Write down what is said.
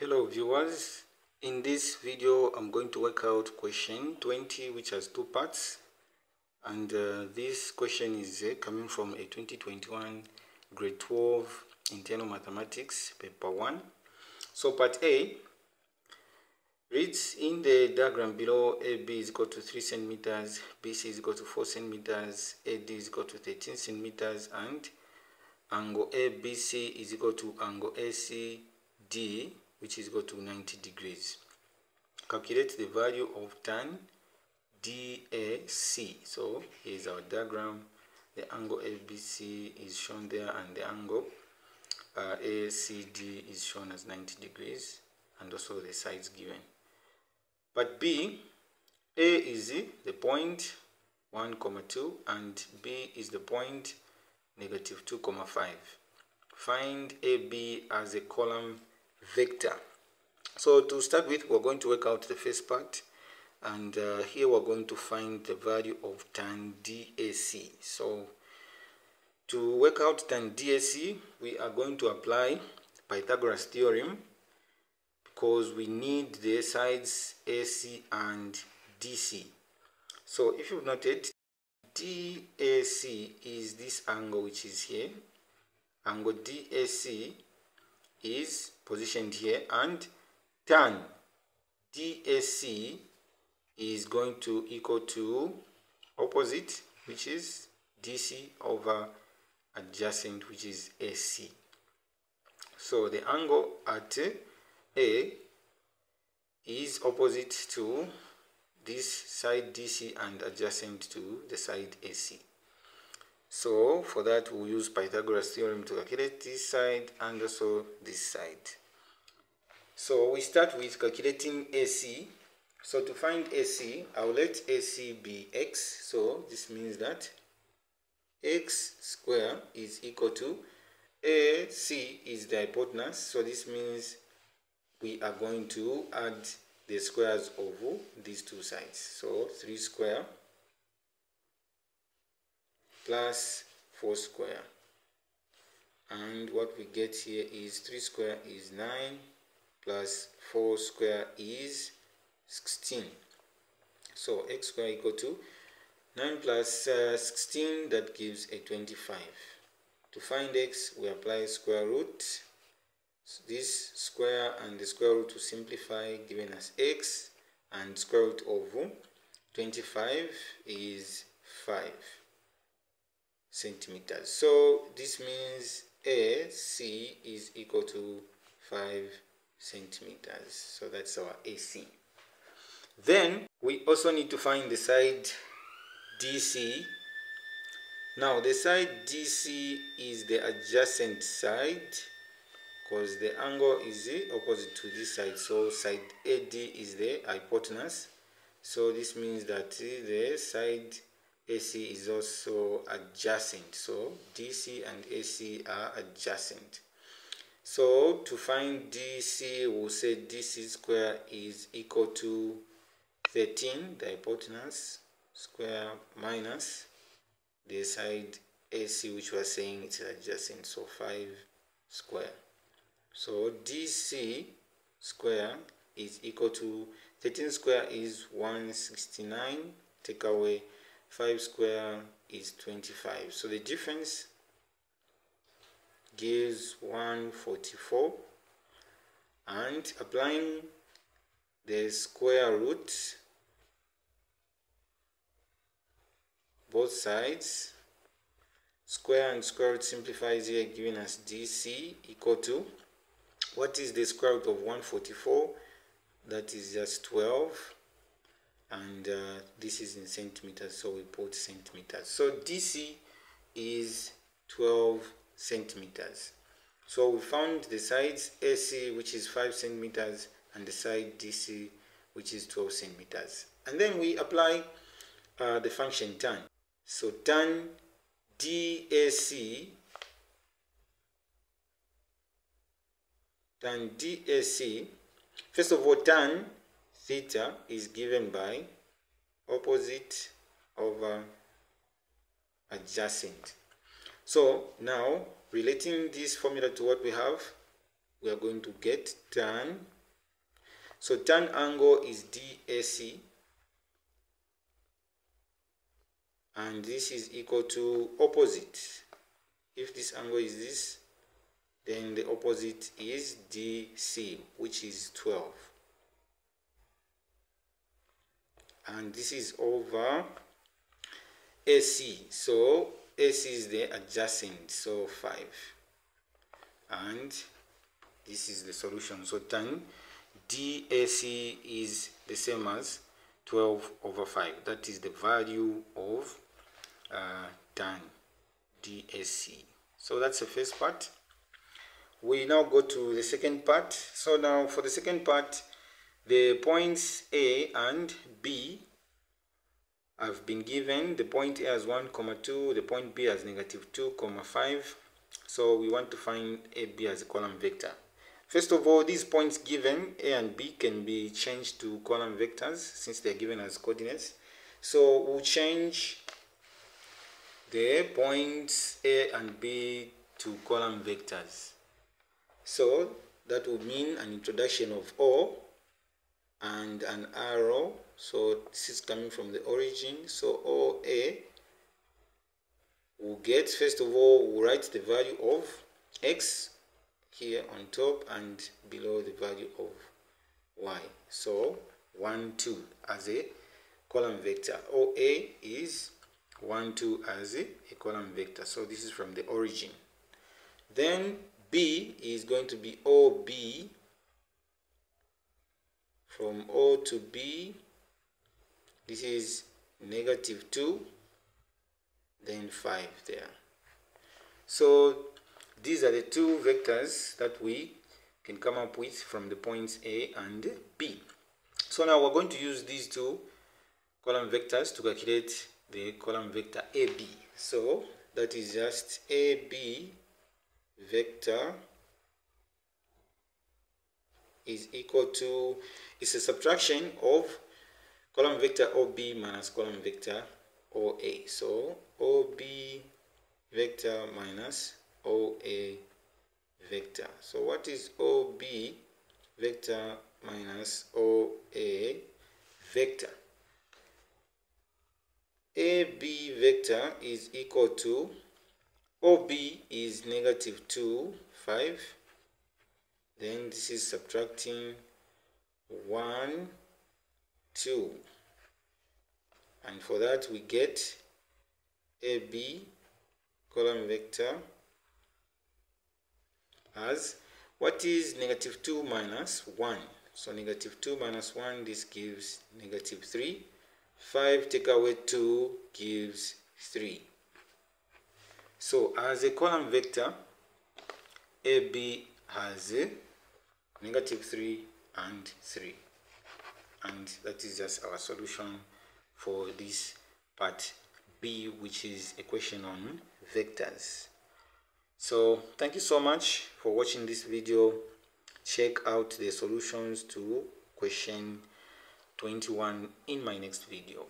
Hello viewers, in this video I'm going to work out question 20 which has two parts and uh, this question is uh, coming from a 2021 grade 12 internal mathematics paper 1. So part A reads in the diagram below AB is equal to 3 centimeters, BC is equal to 4 centimeters, AD is equal to 13 centimeters and angle ABC is equal to angle ACD which is equal to 90 degrees. Calculate the value of tan DAC. So here's our diagram. The angle ABC is shown there and the angle uh, ACD is shown as 90 degrees and also the sides given. But B, A is the point 1 comma 2 and B is the point negative 2 comma 5. Find AB as a column vector. So to start with, we're going to work out the first part. And uh, here we're going to find the value of tan DAC. So to work out tan DAC, we are going to apply Pythagoras theorem because we need the sides AC and DC. So if you've noted, DAC is this angle which is here. Angle DAC is positioned here and tan DAC is going to equal to opposite which is DC over adjacent which is AC. So the angle at A is opposite to this side DC and adjacent to the side AC. So for that we'll use Pythagoras theorem to calculate this side and also this side. So we start with calculating AC. So to find AC, I'll let AC be x. So this means that x square is equal to AC is the hypotenuse. So this means we are going to add the squares of these two sides. So 3 square plus 4 square. And what we get here is 3 square is 9 plus 4 square is 16 so x square equal to 9 plus, uh, 16 that gives a 25 to find x we apply square root. So this square and the square root to simplify giving us x and square root of 25 is 5 centimeters. So this means AC is equal to 5 centimeters. So that's our AC. Then we also need to find the side DC. Now the side DC is the adjacent side because the angle is opposite to this side. So side AD is the hypotenuse. So this means that the side AC is also adjacent. So DC and AC are adjacent. So to find DC, we'll say DC square is equal to 13, the hypotenuse, square minus the side AC, which we are saying it's adjacent, so 5 square. So DC square is equal to 13 square is 169, take away 5 square is 25 so the difference gives 144 and applying the square root both sides square and square root simplifies here giving us dc equal to what is the square root of 144 that is just 12 and uh, this is in centimeters so we put centimeters. So DC is 12 centimeters. So we found the sides AC which is 5 centimeters and the side DC which is 12 centimeters. And then we apply uh, the function tan. So tan DAC tan DAC first of all tan theta is given by opposite over adjacent. So now relating this formula to what we have, we are going to get tan. So tan angle is DAC and this is equal to opposite. If this angle is this then the opposite is DC which is 12 and this is over AC so AC is the adjacent so 5 and this is the solution. So tan DAC is the same as 12 over 5 that is the value of uh, tan DAC so that's the first part. We now go to the second part. So now for the second part the points A and B have been given. The point A as 1 comma 2 the point B as negative 2 comma 5 so we want to find AB as a column vector. First of all these points given A and B can be changed to column vectors since they are given as coordinates. So we'll change the points A and B to column vectors. So that would mean an introduction of O and an arrow. So this is coming from the origin. So OA will get first of all we'll write the value of X here on top and below the value of Y. So 1 2 as a column vector. OA is 1 2 as a, a column vector. So this is from the origin. Then B is going to be OB from O to B. This is negative 2 then 5 there. So these are the two vectors that we can come up with from the points A and B. So now we're going to use these two column vectors to calculate the column vector AB so that is just AB vector is equal to it's a subtraction of column vector OB minus column vector OA so OB vector minus OA vector so what is OB vector minus OA vector AB vector is equal to OB is negative 2, 5. Then this is subtracting 1, 2. And for that we get AB column vector as what is negative 2 minus 1? So negative 2 minus 1, this gives negative 3. 5 take away 2 gives 3. So as a column vector, AB has a negative 3 and 3. And that is just our solution for this part B, which is a question on vectors. So thank you so much for watching this video. Check out the solutions to question 21 in my next video.